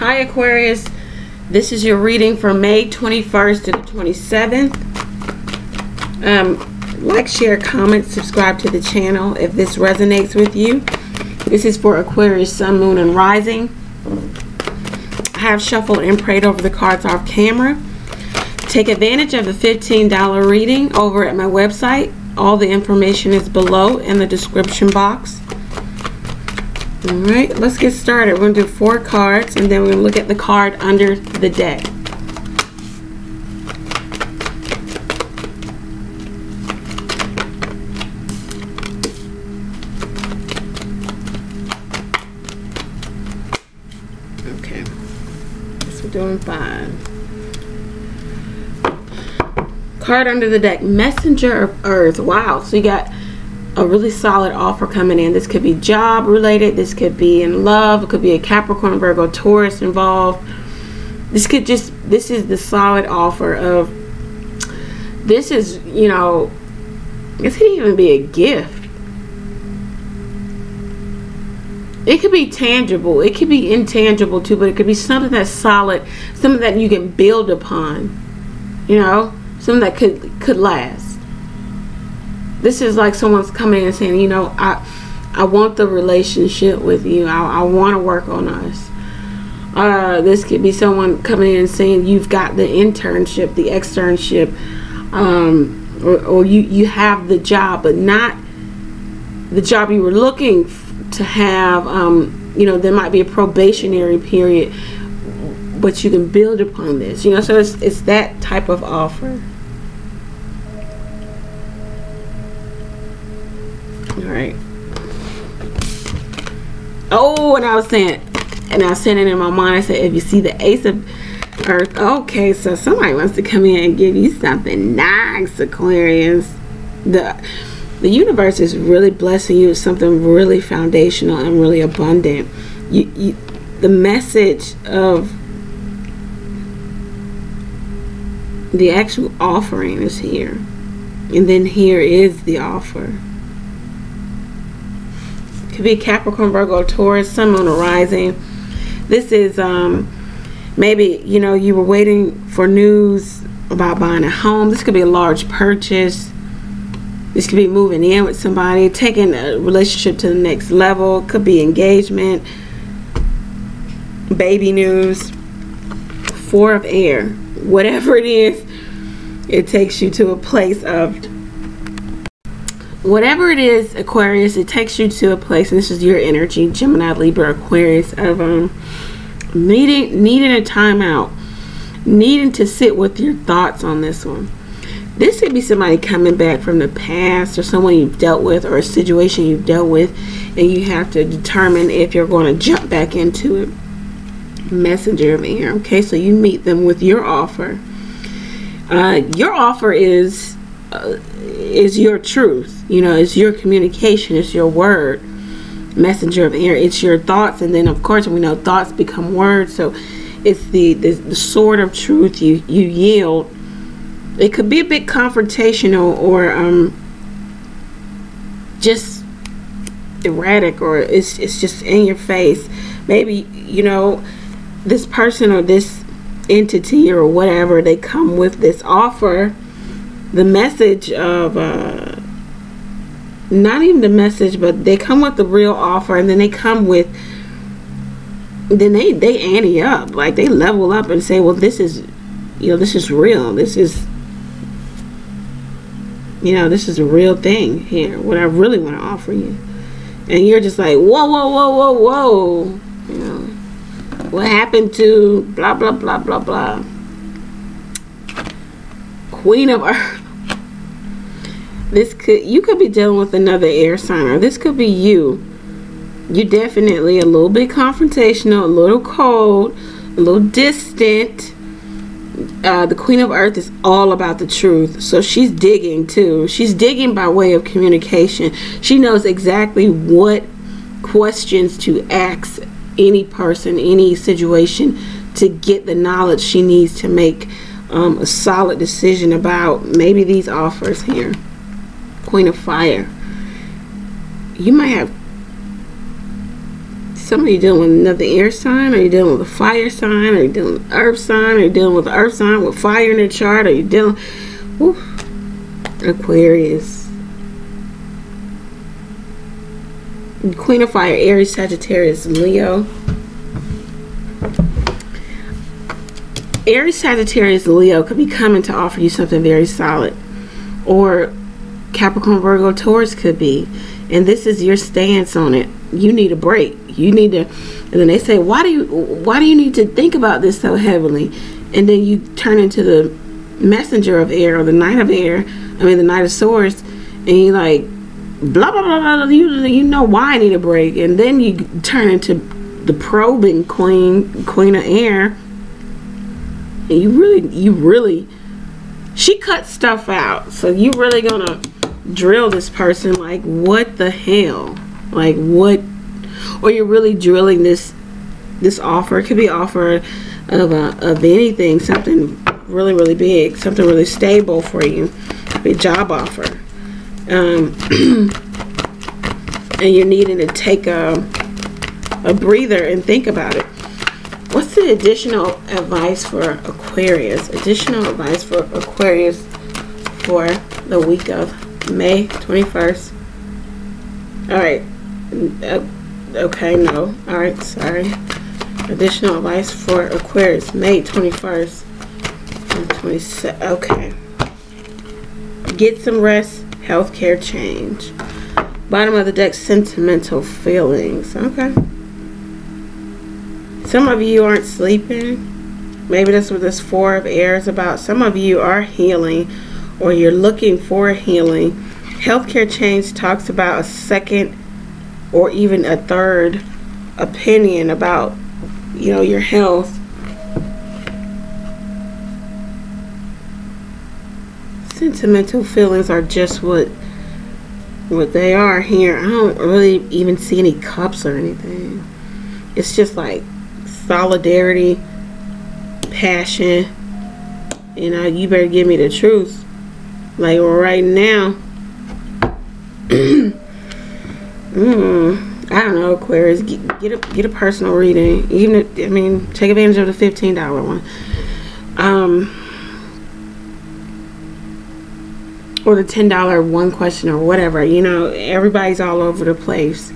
Hi Aquarius, this is your reading for May 21st to the 27th. Um, like, share, comment, subscribe to the channel if this resonates with you. This is for Aquarius, Sun, Moon, and Rising. I have shuffled and prayed over the cards off camera. Take advantage of the $15 reading over at my website. All the information is below in the description box. All right, let's get started. We're going to do four cards and then we're going to look at the card under the deck. Okay, guess we're doing fine. Card under the deck, Messenger of Earth. Wow, so you got a really solid offer coming in. This could be job related, this could be in love, it could be a Capricorn, Virgo, Taurus involved. This could just, this is the solid offer of, this is, you know, this could even be a gift. It could be tangible, it could be intangible too, but it could be something that's solid, something that you can build upon, you know, something that could could last this is like someone's coming in and saying, you know, I I want the relationship with you. I, I want to work on us. Uh, this could be someone coming in and saying you've got the internship, the externship, um, or, or you, you have the job, but not the job you were looking to have. Um, you know, there might be a probationary period, but you can build upon this. You know, so it's, it's that type of offer. All right. Oh, and I was saying, and I was saying it in my mind. I said, if you see the Ace of Earth, okay, so somebody wants to come in and give you something nice, Aquarius. The the universe is really blessing you with something really foundational and really abundant. You, you the message of the actual offering is here, and then here is the offer could be Capricorn, Virgo, Taurus, Sun, Moon, or Rising. This is um, maybe, you know, you were waiting for news about buying a home. This could be a large purchase. This could be moving in with somebody, taking a relationship to the next level. Could be engagement, baby news, four of air. Whatever it is, it takes you to a place of whatever it is, Aquarius, it takes you to a place, and this is your energy, Gemini, Libra, Aquarius, of um, needing needing a timeout, needing to sit with your thoughts on this one. This could be somebody coming back from the past, or someone you've dealt with, or a situation you've dealt with, and you have to determine if you're going to jump back into it. Messenger of air. Okay, so you meet them with your offer. Uh, your offer is uh, is your truth. You know, it's your communication, it's your word. Messenger of air, it's your thoughts, and then of course we know thoughts become words. So it's the, the, the sword of truth you you yield. It could be a bit confrontational or um just erratic or it's it's just in your face. Maybe you know this person or this entity or whatever they come with this offer the message of uh, not even the message, but they come with the real offer, and then they come with then they they ante up, like they level up and say, well, this is you know this is real, this is you know this is a real thing here. What I really want to offer you, and you're just like, whoa, whoa, whoa, whoa, whoa, you know, what happened to blah blah blah blah blah. Queen of Earth. This could you could be dealing with another air sign or this could be you. You're definitely a little bit confrontational a little cold a little distant. Uh, the queen of earth is all about the truth so she's digging too. She's digging by way of communication. She knows exactly what questions to ask any person any situation to get the knowledge she needs to make um, a solid decision about maybe these offers here Queen of Fire. You might have some of you dealing with another air sign? Are you dealing with a fire sign? Are you dealing with earth sign? Are you dealing with earth sign with fire in the chart? Are you dealing Oof. Aquarius? Queen of Fire, Aries, Sagittarius, Leo. Aries, Sagittarius, Leo could be coming to offer you something very solid. Or Capricorn, Virgo, Taurus could be. And this is your stance on it. You need a break. You need to and then they say, Why do you why do you need to think about this so heavily? And then you turn into the messenger of air or the knight of air, I mean the knight of swords, and you like blah blah blah blah you, you know why I need a break. And then you turn into the probing queen, queen of air. And you really you really she cut stuff out. So you really gonna drill this person like what the hell? Like what or you're really drilling this this offer. It could be offer of a, of anything, something really really big, something really stable for you. A job offer. Um, and you're needing to take a a breather and think about it. Additional advice for Aquarius? Additional advice for Aquarius for the week of May 21st. All right. Uh, okay, no. All right, sorry. Additional advice for Aquarius, May 21st and 27th. Okay. Get some rest, healthcare change. Bottom of the deck, sentimental feelings. Okay. Some of you aren't sleeping. Maybe that's what this four of air is about. Some of you are healing or you're looking for healing. Healthcare change talks about a second or even a third opinion about you know your health sentimental feelings are just what what they are here I don't really even see any cups or anything it's just like solidarity passion you know you better give me the truth like right now mm, I don't know, Aquarius. Get, get, a get a personal reading. Even if, I mean, take advantage of the fifteen dollar one. Um, or the ten dollar one question or whatever. You know, everybody's all over the place.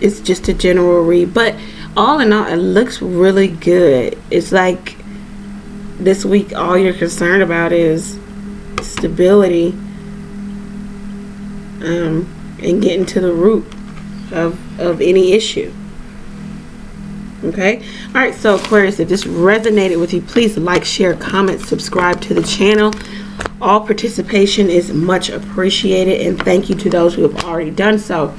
It's just a general read, but all in all, it looks really good. It's like this week, all you're concerned about is stability. Um, and getting to the root of, of any issue. Okay? All right, so Aquarius, if this resonated with you, please like, share, comment, subscribe to the channel. All participation is much appreciated, and thank you to those who have already done so.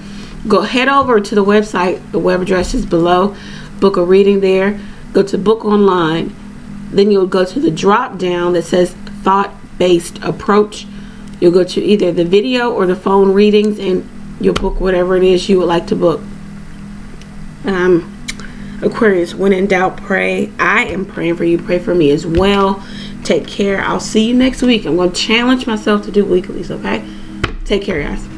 Go head over to the website, the web address is below. Book a reading there. Go to book online. Then you'll go to the drop down that says thought based approach You'll go to either the video or the phone readings and you'll book whatever it is you would like to book. Um, Aquarius, when in doubt, pray. I am praying for you. Pray for me as well. Take care. I'll see you next week. I'm going to challenge myself to do weeklies, okay? Take care, guys.